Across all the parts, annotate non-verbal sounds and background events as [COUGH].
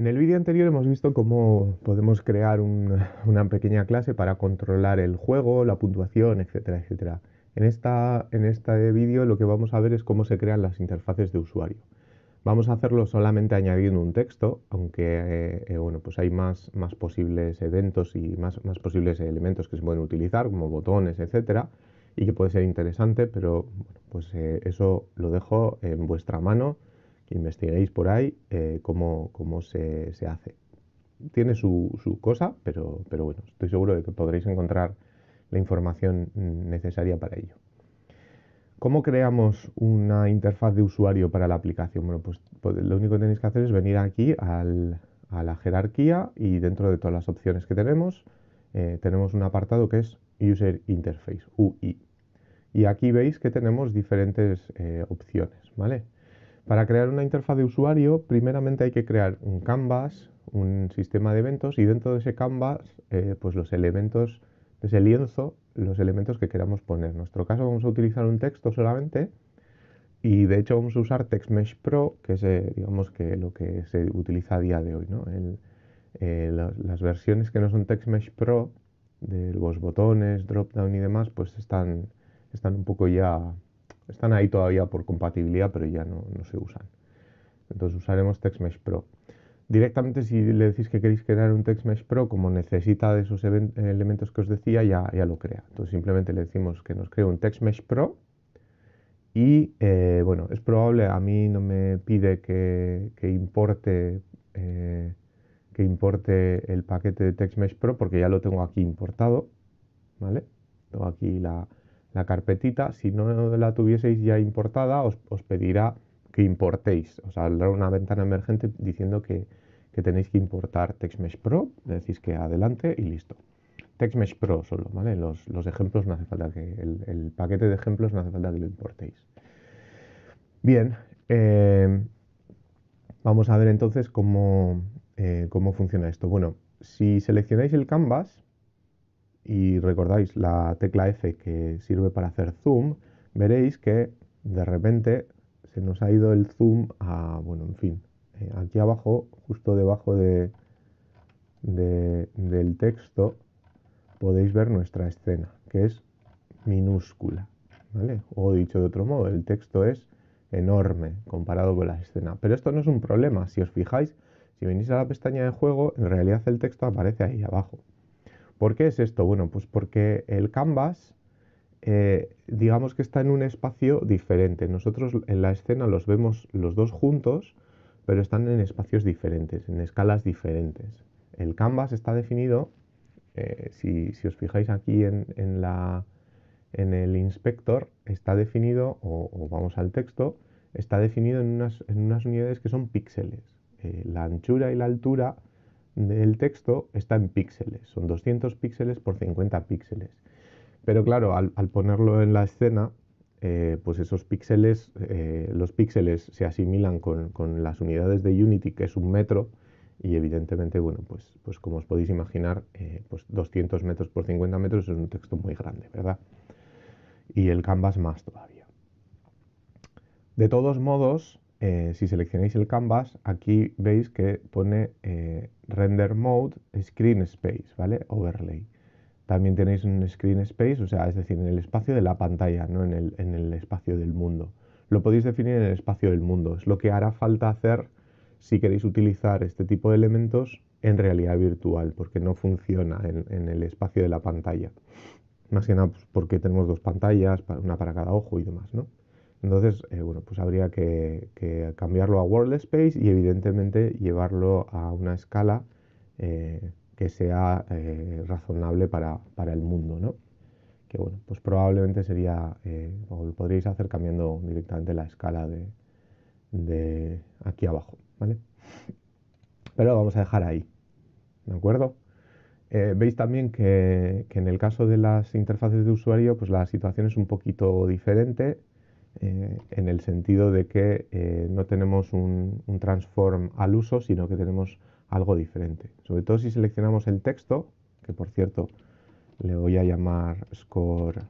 En el vídeo anterior hemos visto cómo podemos crear una pequeña clase para controlar el juego, la puntuación, etcétera, etcétera. En, esta, en este vídeo lo que vamos a ver es cómo se crean las interfaces de usuario. Vamos a hacerlo solamente añadiendo un texto, aunque eh, eh, bueno, pues hay más, más posibles eventos y más, más, posibles elementos que se pueden utilizar, como botones, etcétera, y que puede ser interesante, pero pues eh, eso lo dejo en vuestra mano, investiguéis por ahí cómo, cómo se, se, hace. Tiene su, su cosa, pero, pero bueno, estoy seguro de que podréis encontrar la información necesaria para ello. ¿Cómo creamos una interfaz de usuario para la aplicación? Bueno, pues, pues lo único que tenéis que hacer es venir aquí a la jerarquía y dentro de todas las opciones que tenemos, eh, tenemos un apartado que es User Interface, UI. Y aquí veis que tenemos diferentes eh, opciones, ¿vale? Para crear una interfaz de usuario, primeramente hay que crear un canvas, un sistema de eventos y dentro de ese canvas, eh, pues los elementos de ese lienzo los elementos que queramos poner. En nuestro caso vamos a utilizar un texto solamente y de hecho vamos a usar TextMesh Pro, que es eh, digamos que lo que se utiliza a día de hoy. ¿no? Eh, las, versiones que no son TextMesh Pro, de los botones, dropdown y demás, pues están, están un poco ya, están ahí todavía por compatibilidad, pero ya no, no se usan. Entonces usaremos TextMesh Pro. Directamente si le decís que queréis crear un TextMesh Pro, como necesita de esos elementos que os decía, ya, ya lo crea. Entonces simplemente le decimos que nos cree un TextMesh Pro y eh, bueno, es probable, a mí no me pide que, importe eh, que importe el paquete de TextMesh Pro porque ya lo tengo aquí importado, ¿vale? Tengo aquí la, carpetita, si no la tuvieseis ya importada os, pedirá que importéis, os saldrá una ventana emergente diciendo que, que tenéis que importar TextMesh Pro, decís que adelante y listo. TextMesh Pro solo, ¿vale? Los, ejemplos no hace falta que, el, paquete de ejemplos no hace falta que lo importéis. Bien, eh, vamos a ver entonces cómo, eh, cómo funciona esto. Bueno, si seleccionáis el canvas y recordáis la tecla F que sirve para hacer zoom, veréis que de repente se nos ha ido el zoom a, bueno, en fin, eh, aquí abajo, justo debajo de, del texto, podéis ver nuestra escena, que es minúscula, ¿vale? O dicho de otro modo, el texto es enorme comparado con la escena. Pero esto no es un problema, si os fijáis, si venís a la pestaña de juego, en realidad el texto aparece ahí abajo. ¿Por qué es esto? Bueno, pues porque el canvas eh, digamos que está en un espacio diferente. Nosotros en la escena los vemos los dos juntos, pero están en espacios diferentes, en escalas diferentes. El canvas está definido, eh, si, os fijáis aquí en, el inspector, está definido, o, vamos al texto, está definido en unas, en unas unidades que son píxeles. Eh, la anchura y la altura del texto está en píxeles, son 200 píxeles por 50 píxeles. Pero claro, al, ponerlo en la escena, eh, pues esos píxeles, eh, los píxeles se asimilan con, las unidades de Unity, que es un metro, y evidentemente, bueno, pues, pues como os podéis imaginar, eh, pues 200 metros por 50 metros es un texto muy grande, ¿verdad? Y el canvas más todavía. De todos modos, si seleccionáis el canvas, aquí veis que pone render mode screen space, ¿vale? Overlay. También tenéis un screen space, o sea, es decir, en el espacio de la pantalla, no en el, en el espacio del mundo. Lo podéis definir en el espacio del mundo. Es lo que hará falta hacer si queréis utilizar este tipo de elementos en realidad virtual, porque no funciona en, el espacio de la pantalla. Más que nada pues, porque tenemos dos pantallas, una para cada ojo y demás, ¿no? Entonces, eh, bueno, pues habría que, cambiarlo a World Space y evidentemente llevarlo a una escala eh, que sea eh, razonable para, el mundo, ¿no? Que bueno, pues probablemente sería, o lo podríais hacer cambiando directamente la escala de, aquí abajo, ¿vale? Pero lo vamos a dejar ahí, ¿de acuerdo? Veis también que, en el caso de las interfaces de usuario, pues la situación es un poquito diferente en el sentido de que no tenemos un, un, transform al uso, sino que tenemos algo diferente. Sobre todo si seleccionamos el texto, que por cierto le voy a llamar score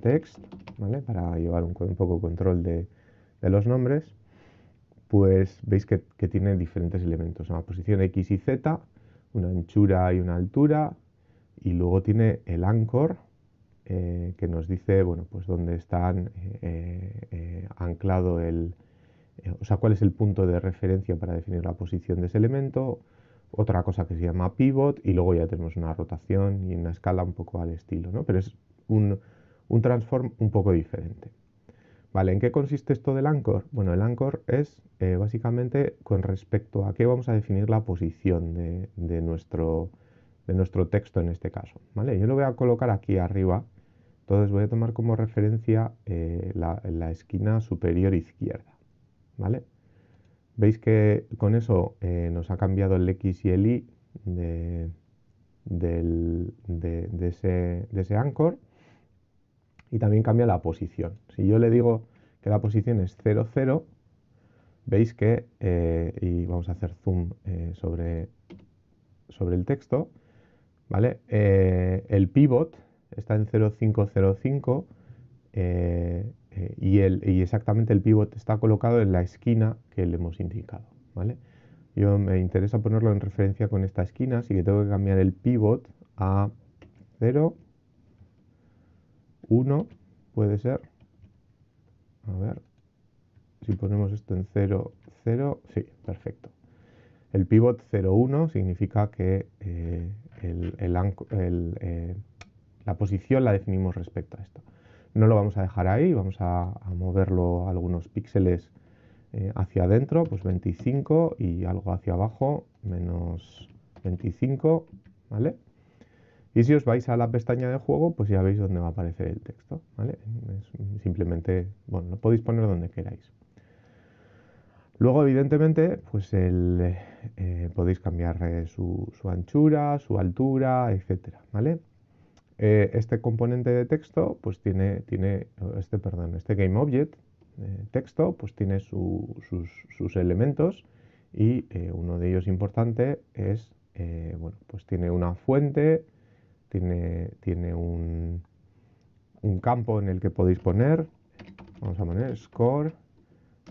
text, ¿vale? Para llevar un, poco control de, los nombres. pues veis que, tiene diferentes elementos, una posición X y Z, una anchura y una altura, y luego tiene el anchor, eh, que nos dice, bueno, pues dónde están eh, anclado el, o sea, cuál es el punto de referencia para definir la posición de ese elemento, otra cosa que se llama pivot y luego ya tenemos una rotación y una escala un poco al estilo, ¿no? Pero es un, transform un poco diferente. Vale, ¿en qué consiste esto del anchor? Bueno, el anchor es eh, básicamente con respecto a qué vamos a definir la posición de, nuestro, de nuestro texto en este caso. ¿vale? Yo lo voy a colocar aquí arriba, entonces voy a tomar como referencia eh, la esquina superior izquierda. ¿vale? Veis que con eso eh, nos ha cambiado el X y el Y de, ese, anchor y también cambia la posición. Si yo le digo que la posición es 0, 0, veis que, eh, y vamos a hacer zoom sobre el texto, ¿vale? el pivot está en 0505 eh, y, el, y, exactamente el pivot está colocado en la esquina que le hemos indicado. ¿vale? Yo me interesa ponerlo en referencia con esta esquina, así que tengo que cambiar el pivot a 0, 1, puede ser. A ver, si ponemos esto en 0, 0, sí, perfecto. El pivot 0, 1 significa que eh, el, eh, la posición la definimos respecto a esto. No lo vamos a dejar ahí, vamos a, moverlo algunos píxeles eh, hacia adentro, pues 25 y algo hacia abajo, menos 25, ¿vale? Y si os vais a la pestaña de juego, pues ya veis dónde va a aparecer el texto, ¿vale? simplemente, bueno, lo podéis poner donde queráis. Luego, evidentemente, pues eh, podéis cambiar eh, su, su, anchura, su altura, etcétera, ¿vale? Eh, este componente de texto, pues tiene, tiene este, perdón, este GameObject eh, texto, pues tiene sus, elementos y eh, uno de ellos importante es, bueno, pues tiene una fuente, tiene, tiene un, un, campo en el que podéis poner, vamos a poner score,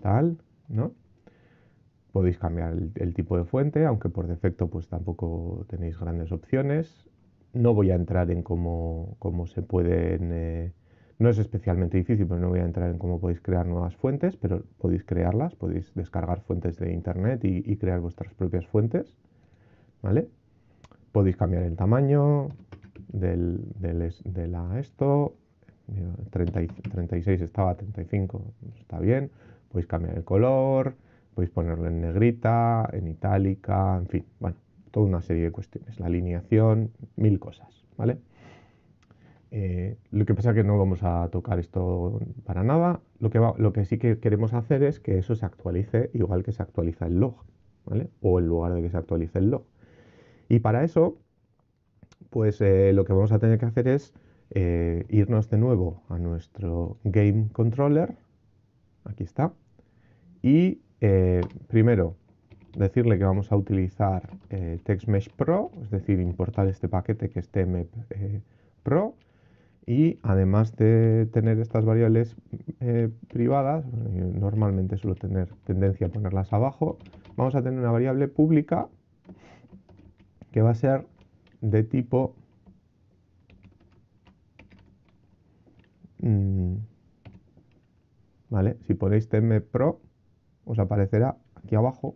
tal, ¿no? Podéis cambiar el, el tipo de fuente, aunque por defecto pues tampoco tenéis grandes opciones. No voy a entrar en cómo, se pueden... Eh, no es especialmente difícil, pero no voy a entrar en cómo podéis crear nuevas fuentes, pero podéis crearlas, podéis descargar fuentes de internet y, crear vuestras propias fuentes. ¿Vale? Podéis cambiar el tamaño del, de la esto. 36 estaba, 35 está bien. Podéis cambiar el color, podéis ponerlo en negrita, en itálica, en fin. Bueno, toda una serie de cuestiones, la alineación, mil cosas, ¿vale? Eh, lo que pasa es que no vamos a tocar esto para nada. Lo que, lo que sí que queremos hacer es que eso se actualice igual que se actualiza el log, ¿vale? O en lugar de que se actualice el log. Y para eso, pues eh, lo que vamos a tener que hacer es eh, irnos de nuevo a nuestro Game Controller. Aquí está. Y primero decirle que vamos a utilizar eh, TextMesh Pro, es decir, importar este paquete que es TMEP eh, Pro. Y además de tener estas variables eh, privadas, normalmente suelo tener tendencia a ponerlas abajo, vamos a tener una variable pública que va a ser de tipo mm, ¿vale? Si ponéis TMEP Pro, os aparecerá aquí abajo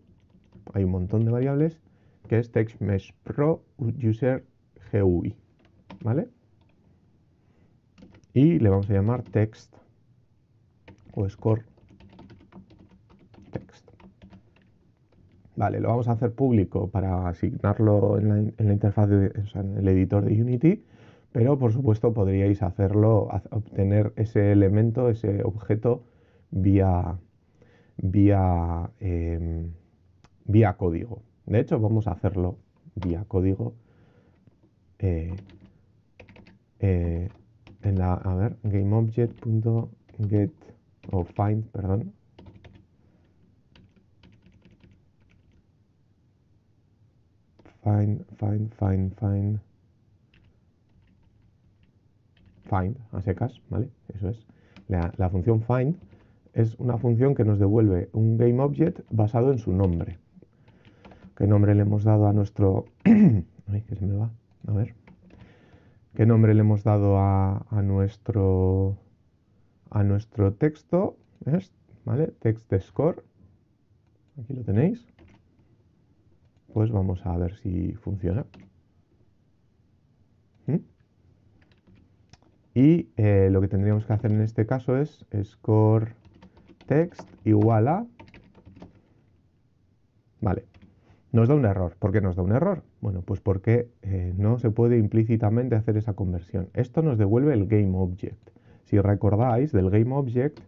hay un montón de variables, que es TextMesh Pro User GUI, ¿vale? Y le vamos a llamar text o score text. Vale, lo vamos a hacer público para asignarlo en la, interfaz, de, en el editor de Unity, pero por supuesto podríais hacerlo, obtener ese elemento, ese objeto vía, vía em, vía código. De hecho, vamos a hacerlo vía código. Eh, eh, en la, a ver, gameobject.get o find, perdón. Find, find, find, find. Find, a secas, ¿vale? Eso es. La, la función find es una función que nos devuelve un GameObject basado en su nombre. ¿Qué nombre le hemos dado a nuestro... [CLEARS THROAT] Ay, que se me va. A ver. ¿Qué nombre le hemos dado a, nuestro a nuestro texto? ¿Vale? Text score. Aquí lo tenéis. Pues vamos a ver si funciona. ¿Mm? Y eh, lo que tendríamos que hacer en este caso es score text igual a... Vale, nos da un error. ¿Por qué nos da un error? Bueno, pues porque eh, no se puede implícitamente hacer esa conversión. Esto nos devuelve el GameObject. Si recordáis, del GameObject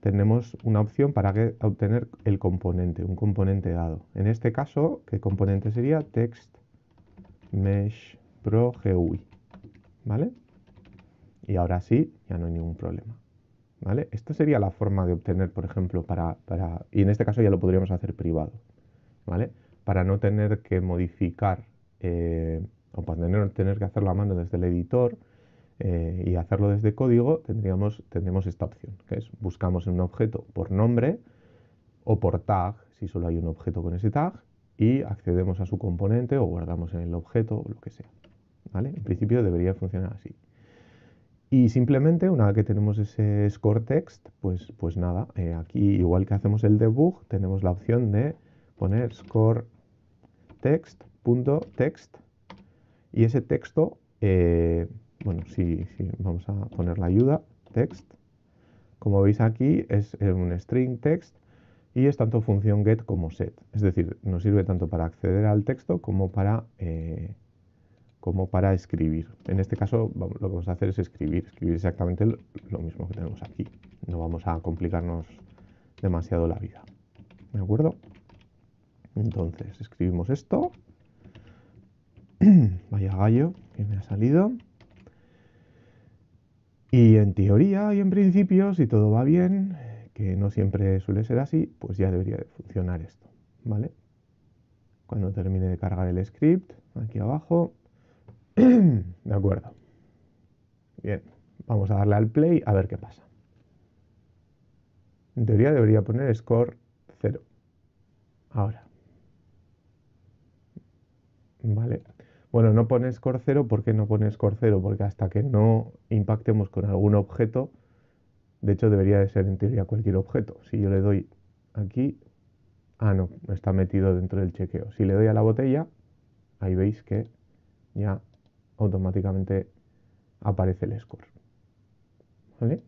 tenemos una opción para obtener el componente, un componente dado. En este caso, ¿qué componente sería? Text Mesh. ¿Vale? Y ahora sí, ya no hay ningún problema. ¿Vale? Esta sería la forma de obtener, por ejemplo, para, para... Y en este caso ya lo podríamos hacer privado. ¿Vale? Para no tener que modificar eh, o para tener, tener que hacerlo a mano desde el editor eh, y hacerlo desde código, tendríamos, esta opción, que es buscamos un objeto por nombre o por tag, si solo hay un objeto con ese tag, y accedemos a su componente o guardamos en el objeto o lo que sea. ¿Vale? En principio debería funcionar así. Y simplemente una vez que tenemos ese score text, pues, pues nada, eh, aquí igual que hacemos el debug, tenemos la opción de poner score text, punto text, y ese texto, eh, bueno, si, vamos a poner la ayuda, text, como veis aquí es un string text y es tanto función get como set, es decir, nos sirve tanto para acceder al texto como para... Eh, como para escribir. En este caso lo que vamos a hacer es escribir, escribir exactamente lo mismo que tenemos aquí. No vamos a complicarnos demasiado la vida. ¿De acuerdo? Entonces escribimos esto. [CLEARS THROAT] Vaya gallo que me ha salido. Y en teoría y en principio, si todo va bien, que no siempre suele ser así, pues ya debería de funcionar esto, ¿vale? Cuando termine de cargar el script, aquí abajo, [CLEARS THROAT] de acuerdo. Bien, vamos a darle al play a ver qué pasa. En teoría debería poner score 0. Ahora. Vale. Bueno, no pone score 0. ¿Por qué no pone score 0? Porque hasta que no impactemos con algún objeto, de hecho debería de ser en teoría cualquier objeto. Si yo le doy aquí, ah no, está metido dentro del chequeo. Si le doy a la botella, ahí veis que ya automáticamente aparece el score. ¿Vale?